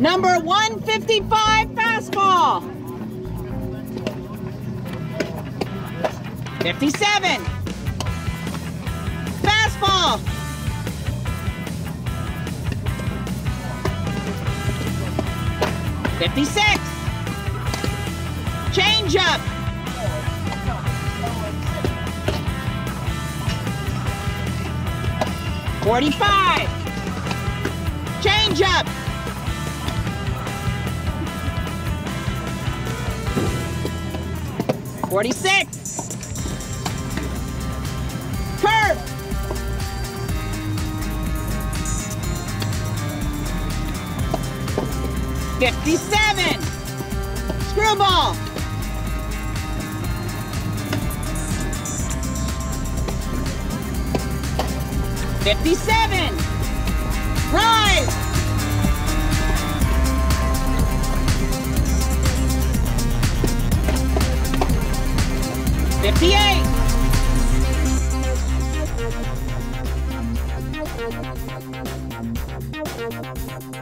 Number 155 fastball. 57. Fastball. Fifty-six. Change up. Forty-five. Change up. Forty-six. Curve. Fifty-seven. Screwball. Fifty-seven. Rise. 58. Thank